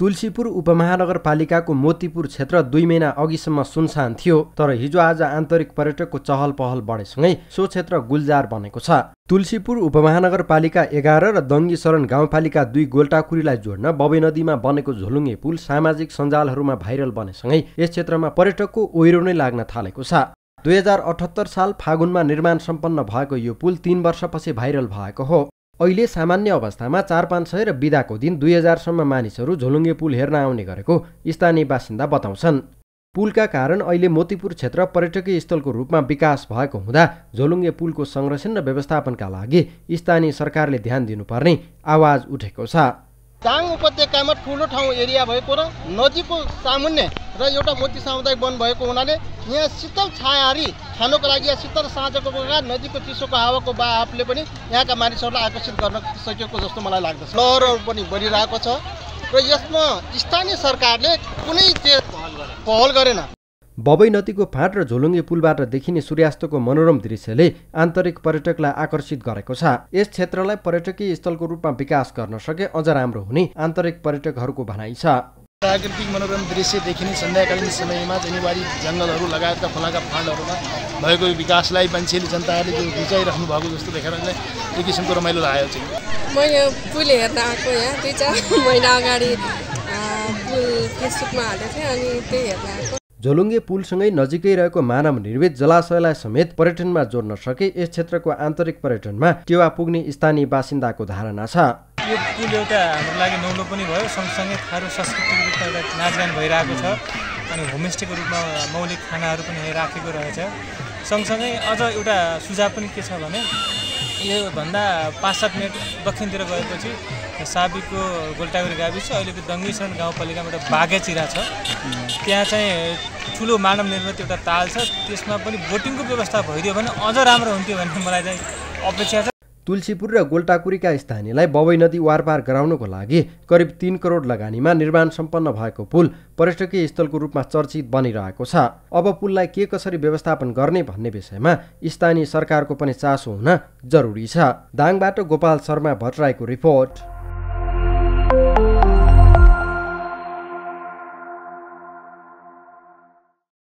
तुलसीपुर उपमहानगरपालिकाको मोतीपुर क्षेत्र दुई महिना अघिसम्म सुनसान थियो तर हिजो आज आन्तरिक पर्यटकको चहल पहल बढेसँगै सो क्षेत्र गुल्जार बनेको छ। तुलसीपुर उपमहानगरपालिका एघार र दङ्गी शरण गाउँपालिका दुई गोल्टाकुरीलाई जोड्न बबे नदीमा बनेको झोलुङ्गे पुल सामाजिक सञ्जालहरूमा भाइरल बनेसँगै यस क्षेत्रमा पर्यटकको ओहिरो नै लाग्न थालेको छ। दुई हजार अठहत्तर साल फागुनमा निर्माण सम्पन्न भएको यो पुल तीन वर्षपछि भाइरल भएको हो। अहिले सामान्य अवस्थामा चार पाँच सय र बिदाको दिन दुई हजारसम्म मानिसहरू झोलुङ्गे पुल हेर्न आउने गरेको स्थानीय बासिन्दा बताउँछन्। पुलका कारण अहिले मोतीपुर क्षेत्र पर्यटकीय स्थलको रूपमा विकास भएको हुँदा झोलुङ्गे पुलको संरक्षण र व्यवस्थापनका लागि स्थानीय सरकारले ध्यान दिनुपर्ने आवाज उठेको छ। दाङ उपत्यकामा ठुलो ठाउँ एरिया भएको र नदीको सामुन्ने र एउटा मोती सामुदायिक वन भएको हुनाले यहाँ शीतल छायाहारी खानुको लागि या शीतल साँझको बेला नदीको चिसोको हावाको बाफले पनि यहाँका मानिसहरूलाई आकर्षित गर्न सकेको जस्तो मलाई लाग्दछ। लहरहरू पनि बढिरहेको छ र यसमा स्थानीय सरकारले कुनै पहल गरेन। बबई नदीको फाँट र झोलुङ्गे पुलबाट देखिने सूर्यास्तको मनोरम दृश्यले आन्तरिक पर्यटकलाई आकर्षित गरेको छ। यस क्षेत्रलाई पर्यटकीय स्थलको रूपमा विकास गर्न सके अझ राम्रो हुने आन्तरिक पर्यटकहरूको भनाइ छ। प्राकृतिक मनोरम दृश्य देखिने सन्ध्याकालीन समयमा जनिवारी जङ्गलहरू लगायतका खोलाका फाँडहरूमा भएको विकासलाई मान्छेले जनताहरूले जो रुचाइराख्नु भएको जस्तो देखेर एक किसिमको रमाइलो लागेको चाहिँ मैले पुल हेर्न आएको यहाँ दुई चार महिना अगाडि पुल फेसबुकमा हालेको थिएँ अनि त्यही हेर्न आएको। झोलुङ्गे पुलसँगै नजिकै रहेको मानव निर्मित जलाशयलाई समेत पर्यटनमा जोड्न सके यस क्षेत्रको आन्तरिक पर्यटनमा टेवा पुग्ने स्थानीय बासिन्दाको धारणा छ। यो पुल एउटा हाम्रो लागि नौलो पनि भयो। सँगसँगै थारू सांस्कृतिक रूपमा एउटा नाचगान भइरहेको छ। अनि होमस्टेको रूपमा मौलिक खानाहरू पनि राखेको रहेछ। सँगसँगै अझ एउटा सुझाव पनि के छ भने योभन्दा पाँच सात मिनट दक्षिणतिर गएपछि साबीको गोल्टागुरी गाविस अहिलेको दङ्गेश्वरण गाउँपालिकामा एउटा बाघेचिरा छ। त्यहाँ चाहिँ ठुलो मानव निर्मित एउटा ताल छ। त्यसमा पनि बोटिङको व्यवस्था भइदियो भने अझ राम्रो हुन्थ्यो भन्ने मलाई चाहिँ अपेक्षा छ। तुलसीपुर र गोल्टाकुरीका स्थानीयलाई बबई नदी वारपार गराउनको लागि करिब तिन करोड लगानीमा निर्माण सम्पन्न भएको पुल पर्यटकीय स्थलको रूपमा चर्चित बनिरहेको छ। अब पुललाई के कसरी व्यवस्थापन गर्ने भन्ने विषयमा स्थानीय सरकारको पनि चासो हुन जरुरी छ। दाङबाट गोपाल शर्मा भट्टराईको रिपोर्ट।